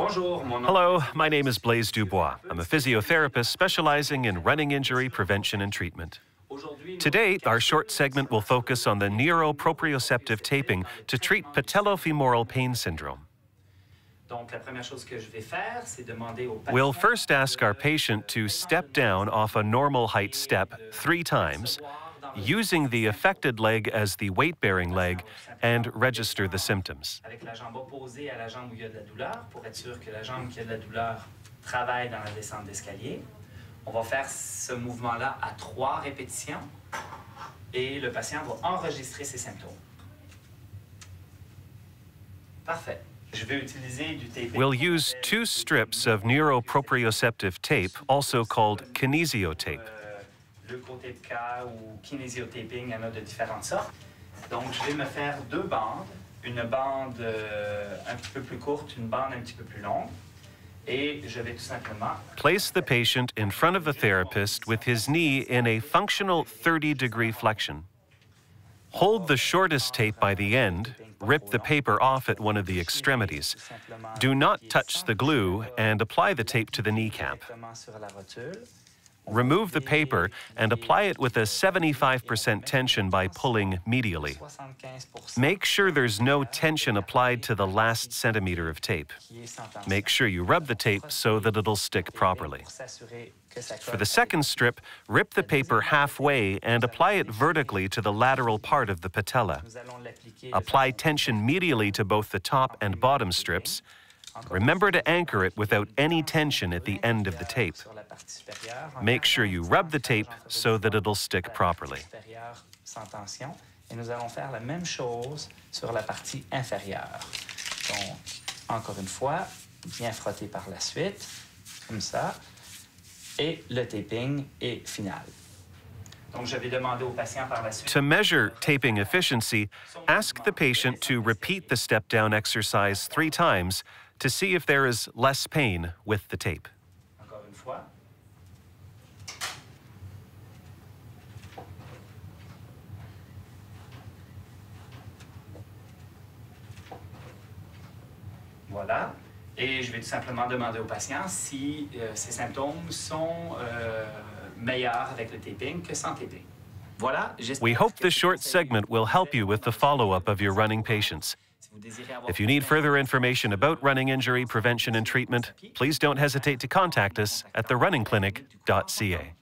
Hello, my name is Blaise Dubois. I'm a physiotherapist specializing in running injury prevention and treatment. Today, our short segment will focus on the neuroproprioceptive taping to treat patellofemoral pain syndrome. We'll first ask our patient to step down off a normal height step three times, using the affected leg as the weight-bearing leg and register the symptoms. On va faire ce mouvement-là à trois répétitions et le patient va enregistrer ses symptômes. Parfait. We'll use two strips of neuroproprioceptive tape, also called kinesio tape. Leukotape K ou kinesiotaping, il y en a de différentes sortes. Donc, je vais me faire deux bandes, une bande euh, un petit peu plus courte, une bande un petit peu plus longue. Et je vais tout simplement Place the patient in front of the therapist with his knee in a functional 30 degree flexion. Hold the shortest tape by the end, rip the paper off at one of the extremities. Do not touch the glue and apply the tape to the kneecap. Remove the paper and apply it with a 75% tension by pulling medially. Make sure there's no tension applied to the last centimeter of tape. Make sure you rub the tape so that it'll stick properly. For the second strip, rip the paper halfway and apply it vertically to the lateral part of the patella. Apply tension medially to both the top and bottom strips. Remember to anchor it without any tension at the end of the tape. Make sure you rub the tape so that it'll stick properly. Et nous allons faire la même chose sur la partie inférieure. Donc, encore une fois, bien frotter par la suite, comme ça, et le taping est final. To measure taping efficiency, ask the patient to repeat the step down exercise three times to see if there is less pain with the tape. Voilà. Et je vais tout simplement demander au patient si euh, ses symptômes sont euh, meilleurs avec le taping que sans taping. Voilà. We hope this short segment will help you with the follow-up of your running patients. If you need further information about running injury prevention and treatment, please don't hesitate to contact us at therunningclinic.ca.